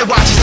say watch